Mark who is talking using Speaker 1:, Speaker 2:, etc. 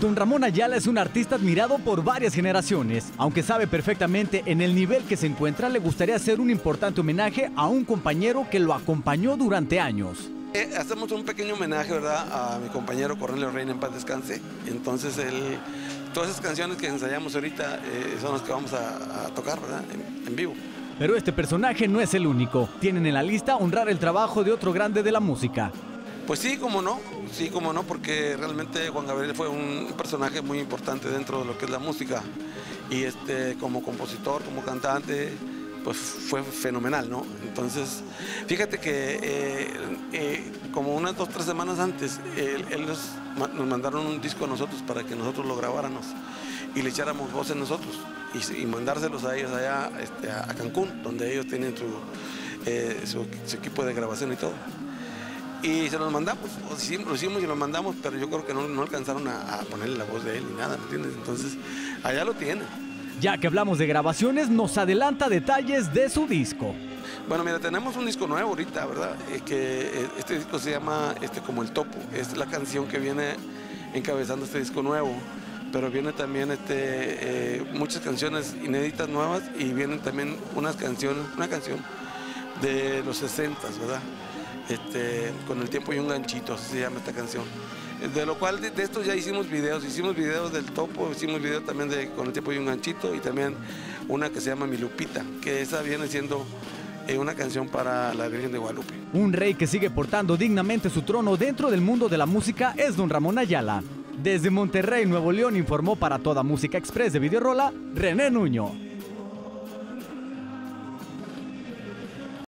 Speaker 1: Don Ramón Ayala es un artista admirado por varias generaciones. Aunque sabe perfectamente en el nivel que se encuentra, le gustaría hacer un importante homenaje a un compañero que lo acompañó durante años.
Speaker 2: Eh, hacemos un pequeño homenaje, ¿verdad?, a mi compañero Cornelio Reina en paz descanse. Entonces, él, todas esas canciones que ensayamos ahorita eh, son las que vamos a, tocar, ¿verdad?, en vivo.
Speaker 1: Pero este personaje no es el único. Tienen en la lista honrar el trabajo de otro grande de la música.
Speaker 2: Pues sí, como no, sí, como no, porque realmente Juan Gabriel fue un personaje muy importante dentro de lo que es la música. Y este, como compositor, como cantante, pues fue fenomenal, ¿no? Entonces, fíjate que eh, eh, como unas dos, tres semanas antes, ellos nos mandaron un disco a nosotros para que nosotros lo grabáramos y le echáramos voz en nosotros y, mandárselos a ellos allá este, a Cancún, donde ellos tienen eh, su, equipo de grabación y todo. Y se los mandamos, lo hicimos y lo mandamos, pero yo creo que no, alcanzaron a, ponerle la voz de él ni nada, ¿me entiendes? Entonces, allá lo tienen.
Speaker 1: Ya que hablamos de grabaciones, nos adelanta detalles de su disco.
Speaker 2: Bueno, mira, tenemos un disco nuevo ahorita, ¿verdad? Eh, que eh, este disco se llama este, como El Topo. Es la canción que viene encabezando este disco nuevo pero viene también este, eh, muchas canciones inéditas nuevas y vienen también unas canciones, una canción de los 60, ¿verdad? Este, con el tiempo y un ganchito, se llama esta canción. De lo cual de, esto ya hicimos videos, hicimos videos del topo, hicimos videos también de con el tiempo y un ganchito y también una que se llama Mi Lupita, que esa viene siendo eh, una canción para la Virgen de Guadalupe.
Speaker 1: Un rey que sigue portando dignamente su trono dentro del mundo de la música es don Ramón Ayala. Desde Monterrey, Nuevo León, informó para toda Música Express de Videorola, René Nuño.